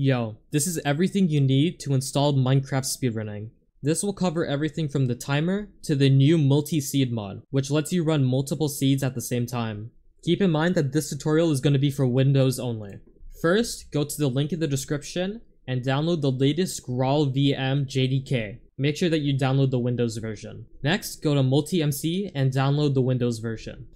Yo, this is everything you need to install Minecraft speedrunning. This will cover everything from the timer to the new multi-seed mod, which lets you run multiple seeds at the same time. Keep in mind that this tutorial is going to be for Windows only. First, go to the link in the description and download the latest Graal VM JDK. Make sure that you download the Windows version. Next, go to MultiMC and download the Windows version.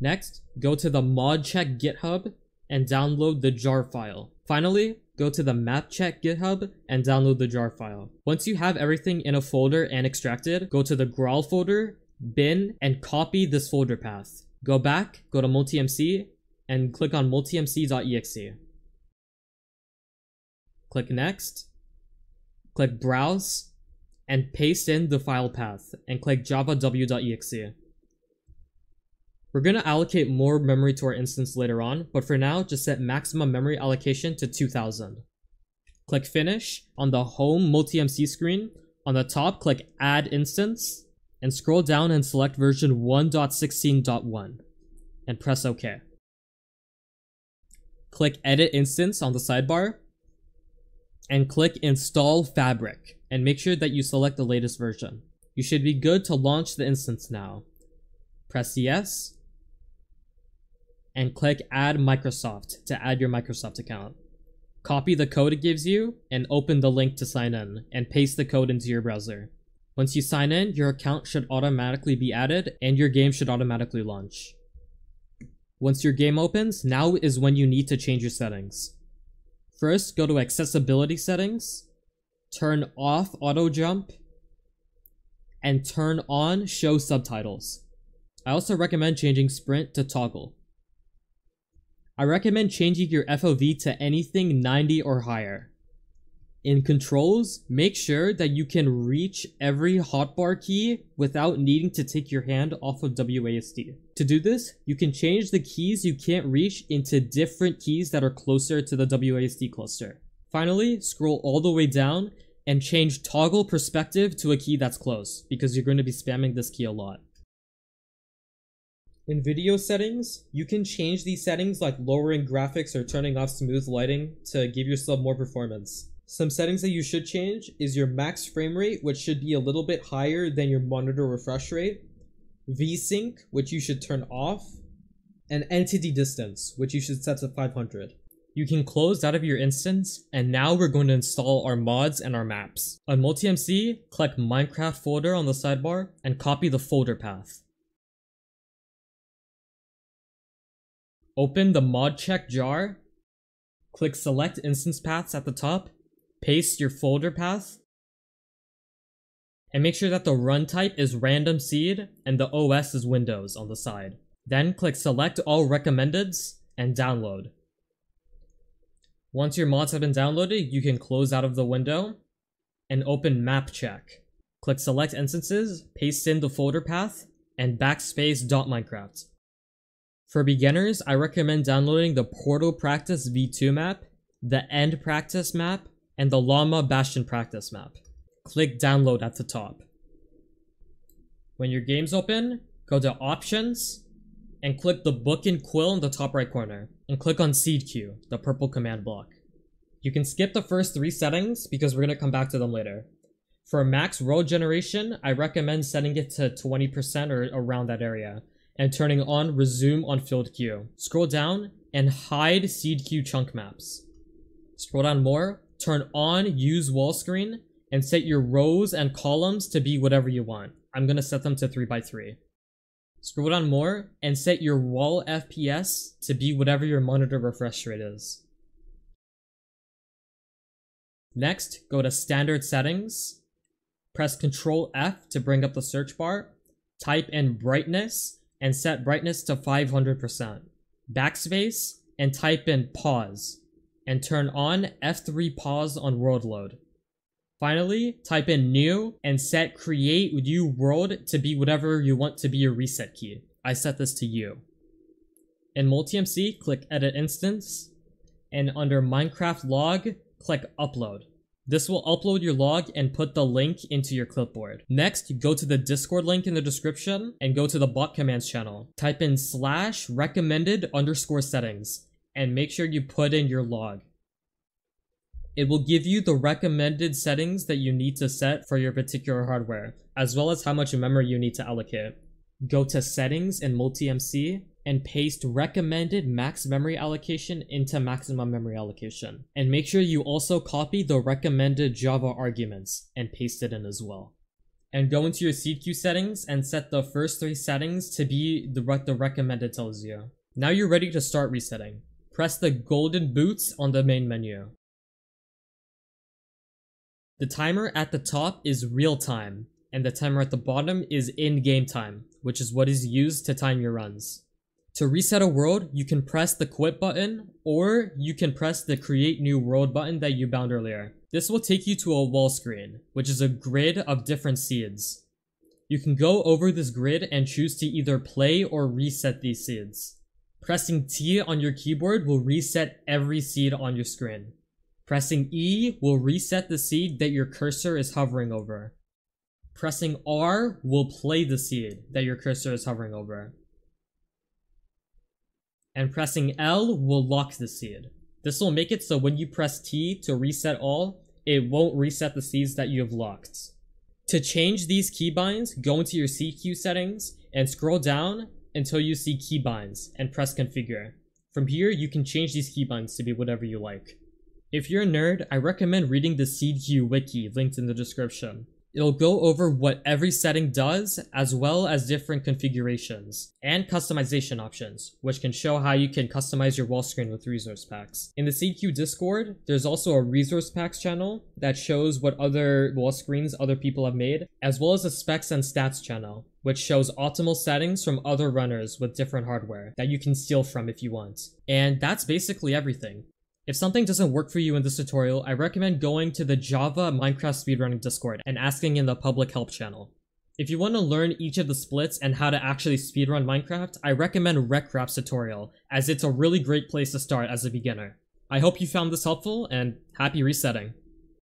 Next, go to the mod check GitHub and download the jar file. Finally, go to the MapCheck GitHub and download the jar file. Once you have everything in a folder and extracted, go to the Graal folder, bin, and copy this folder path. Go back, go to MultiMC, and click on multimc.exe. Click Next, click Browse, and paste in the file path, and click javaw.exe. We're going to allocate more memory to our instance later on, but for now, just set maximum memory allocation to 2000. Click Finish on the home MultiMC screen. On the top, click Add Instance, and scroll down and select version 1.16.1, and press OK. Click Edit Instance on the sidebar, and click install fabric and make sure that you select the latest version. You should be good to launch the instance now. Press yes and click add Microsoft to add your Microsoft account. Copy the code it gives you and open the link to sign in and paste the code into your browser. Once you sign in, your account should automatically be added and your game should automatically launch. Once your game opens, now is when you need to change your settings. First, go to accessibility settings, turn off auto jump, and turn on show subtitles. I also recommend changing sprint to toggle. I recommend changing your FOV to anything 90 or higher. In controls, make sure that you can reach every hotbar key without needing to take your hand off of WASD. To do this, you can change the keys you can't reach into different keys that are closer to the WASD cluster. Finally, scroll all the way down and change toggle perspective to a key that's close because you're going to be spamming this key a lot. In video settings, you can change these settings like lowering graphics or turning off smooth lighting to give yourself more performance. Some settings that you should change is your max frame rate, which should be a little bit higher than your monitor refresh rate, VSync, which you should turn off, and entity distance, which you should set to 500. You can close out of your instance, and now we're going to install our mods and our maps. On MultiMC, click Minecraft folder on the sidebar, and copy the folder path. Open the ModCheck jar, click Select Instance Paths at the top, paste your folder path, and make sure that the run type is random seed and the OS is Windows on the side. Then click select all recommendeds and download. Once your mods have been downloaded, you can close out of the window and open map check. Click select instances, paste in the folder path, and backspace .minecraft. For beginners, I recommend downloading the Portal Practice v2 map, the End Practice map, and the Llama Bastion practice map. Click download at the top. When your game's open, go to options and click the book and quill in the top right corner and click on seed queue, the purple command block. You can skip the first three settings because we're going to come back to them later. For max world generation, I recommend setting it to 20% or around that area and turning on resume on filled queue. Scroll down and hide seed queue chunk maps. Scroll down more turn on use wall screen and set your rows and columns to be whatever you want. I'm to set them to 3x3. Scroll down more and set your wall FPS to be whatever your monitor refresh rate is. Next, go to standard settings. Press Ctrl F to bring up the search bar. Type in brightness and set brightness to 500%. Backspace and type in pause and turn on F3 pause on world load. Finally, type in new and set create new world to be whatever you want to be your reset key. I set this to U. In MultiMC, click edit instance and under Minecraft log, click upload. This will upload your log and put the link into your clipboard. Next, go to the Discord link in the description and go to the bot commands channel. Type in slash recommended underscore settings and make sure you put in your log. It will give you the recommended settings that you need to set for your particular hardware, as well as how much memory you need to allocate. Go to settings in MultiMC and paste recommended max memory allocation into maximum memory allocation. And make sure you also copy the recommended Java arguments and paste it in as well. And go into your queue settings and set the first three settings to be the, what the recommended tells you. Now you're ready to start resetting. Press the golden boots on the main menu. The timer at the top is real time, and the timer at the bottom is in-game time, which is what is used to time your runs. To reset a world, you can press the quit button or you can press the create new world button that you bound earlier. This will take you to a wall screen, which is a grid of different seeds. You can go over this grid and choose to either play or reset these seeds. Pressing T on your keyboard will reset every seed on your screen. Pressing E will reset the seed that your cursor is hovering over. Pressing R will play the seed that your cursor is hovering over and pressing L will lock the seed. This will make it so when you press T to reset all, it won't reset the seeds that you have locked. To change these keybinds, go into your queue settings and scroll down until you see keybinds and press configure. From here, you can change these keybinds to be whatever you like. If you're a nerd, I recommend reading the queue wiki linked in the description. It'll go over what every setting does, as well as different configurations, and customization options, which can show how you can customize your wall screen with resource packs. In the CQ Discord, there's also a resource packs channel that shows what other wall screens other people have made, as well as a specs and stats channel, which shows optimal settings from other runners with different hardware that you can steal from if you want. And that's basically everything. If something doesn't work for you in this tutorial, I recommend going to the Java Minecraft speedrunning Discord and asking in the public help channel. If you want to learn each of the splits and how to actually speedrun Minecraft, I recommend Rekrap's tutorial, as it's a really great place to start as a beginner. I hope you found this helpful, and happy resetting!